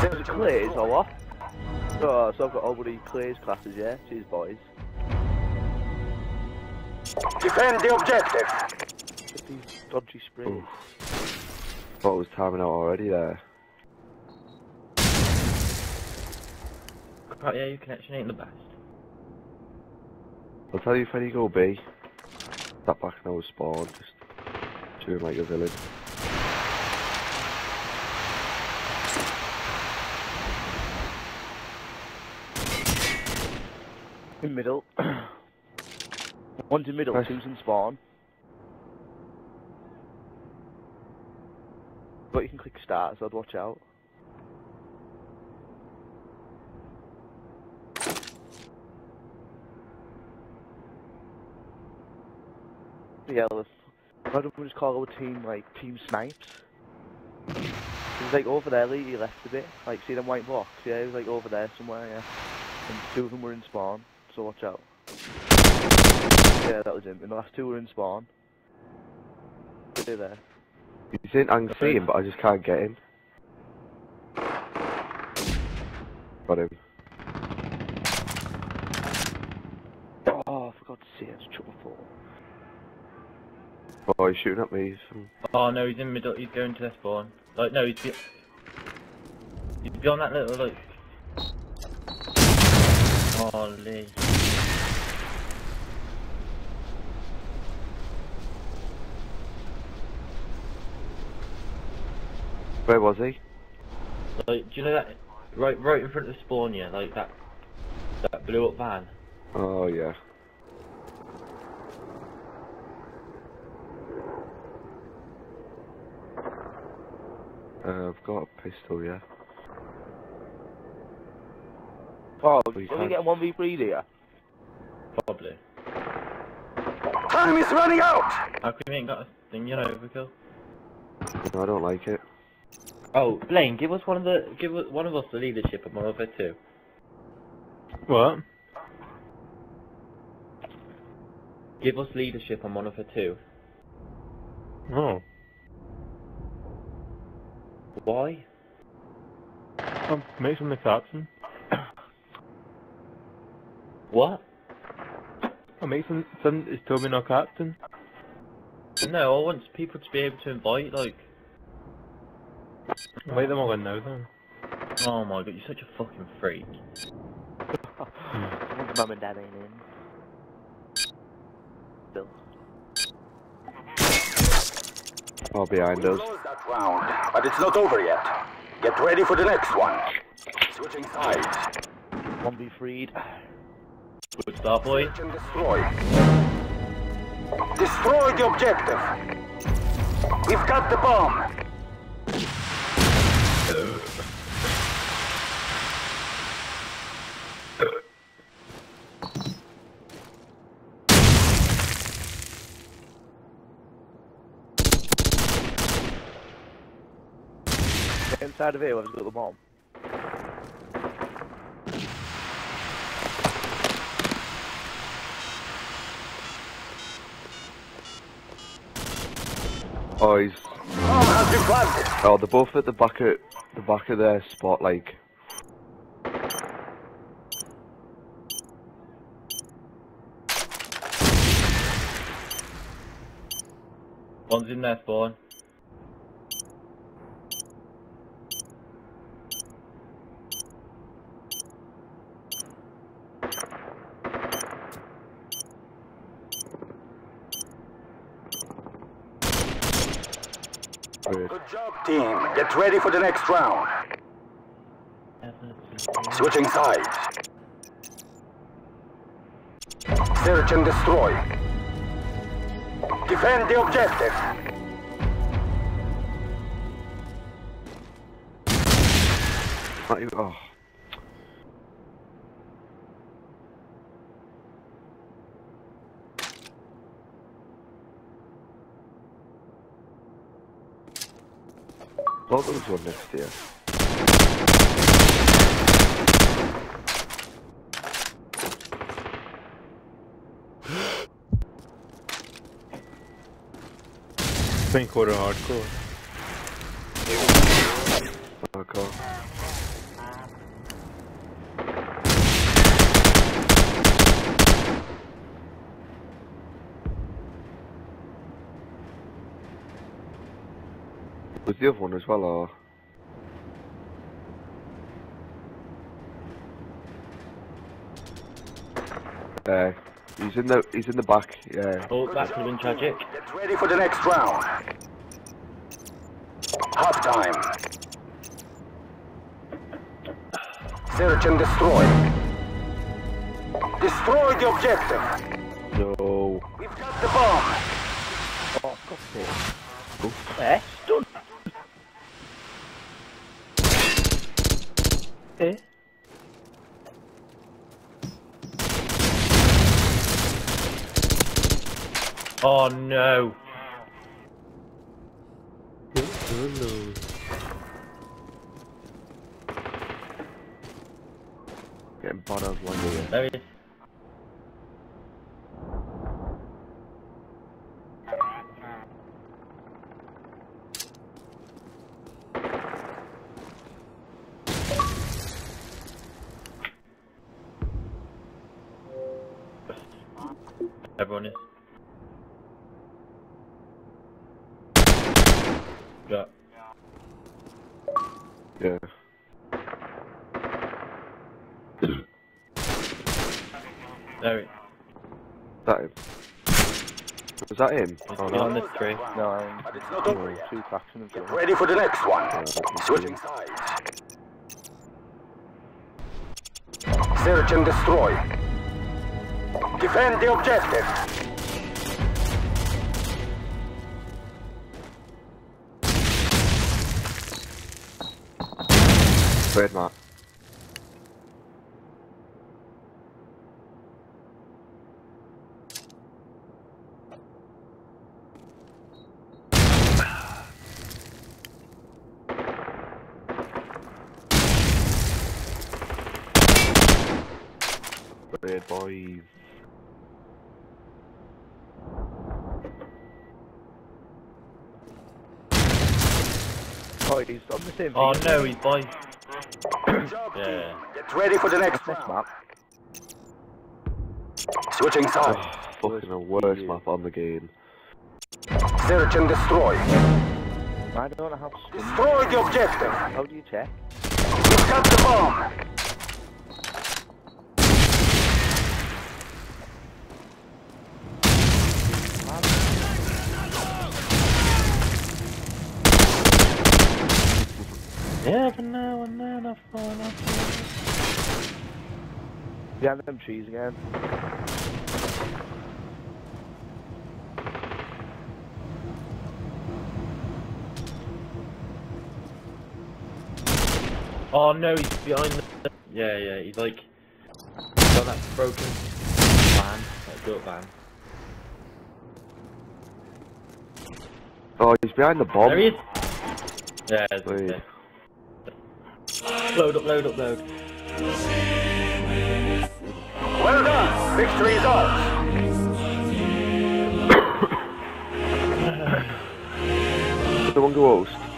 Is it Clays or what? Oh, so I've got all the Clays classes, yeah? Cheers, boys. Defend the objective. Get these dodgy sprays. Thought it was timing out already there. Oh, yeah, your connection ain't the best. I'll tell you if any go B. That back now spawn, just chewing like a villain. In middle. One's in middle, Nice. two's in spawn. But you can click start, so I'd watch out. Yeah, why don't we just call our team like Team Snipes? He's like over there, Lee, he left a bit. Like, see them white box? Yeah, he was like over there somewhere, yeah. And two of them were in spawn, so watch out. Yeah, that was him. And the last two were in spawn. Stay there. He's in, I can see him, but I just can't get him. Got him. Oh, I forgot to see it. It's triple four. Oh, he's shooting at me. Some... Oh no, he's in the middle. He's going to their spawn. Like no, he's be he's beyond that little like. Lee. Where was he? Like, do you know that right, right in front of the spawn? Yeah, like that, that blew up van. Oh, yeah. Uh, I've got a pistol, yeah. Oh, you are we can't- getting 1v3 here? Probably. Time is running out. How come you ain't got a thing? You know, overkill. No, I don't like it. Oh, Blaine, give us one of the give us, one of us the leadership of Modern Warfare 2. What? Give us leadership on Modern Warfare 2. Oh. Why? Oh, make him the captain. What? Oh, Mason, son is Toby not captain? No, I want people to be able to invite like. Invite them all in now then. Oh my god, you're such a fucking freak. Someone's mum and dad ain't in. Still. Oh, behind us. That round, but it's not over yet. Get ready for the next one. Switching sides. 1v3'd. Good start, boy. Destroy. Destroy the objective. We've got the bomb. Inside of here, whoever's got the bomb. Oh. Oh, they're both at the back of the back of their spot, like. One's in their spawn. Good job, team. Get ready for the next round. Switching sides. Search and destroy. Defend the objective. Not oh. Oh. There was one next to you. Think quarter hardcore. Oh god. the other one as well, or? Uh, he's in the he's in the back. Yeah. Oh, that could have been tragic. Get ready for the next round. Half time. Search and destroy. Destroy the objective. No. We've got the bomb. Oh, God's sake. Eh? Done. Eh? Oh no. Getting bottled one here. There he is. Everyone is. Yeah. Yeah. There he That him? Was that him? He's Oh, behind no. the tree. No, I'm But it's not over yet. two cracks in the Get ready for the next one. Uh, Switching sides. Search and destroy. Defend the objective. Third map. Third boys. Oh, he's on the same Oh no, he's by. Yeah. Get ready for the next Next map. Switching sides. Oh, Fucking the worst map on the game. Search and destroy. I don't have scum. Destroy the objective. How do you check? We've got the bomb. Never know and then I fall off. Behind them trees again. Oh no, he's behind the. Yeah, yeah, he's like. He's got that broken van, that goat van. Oh, he's behind the bomb. There he is! Yeah, there's Wait. there. Load up, load up, load. Well done. Victory is ours. Someone go host.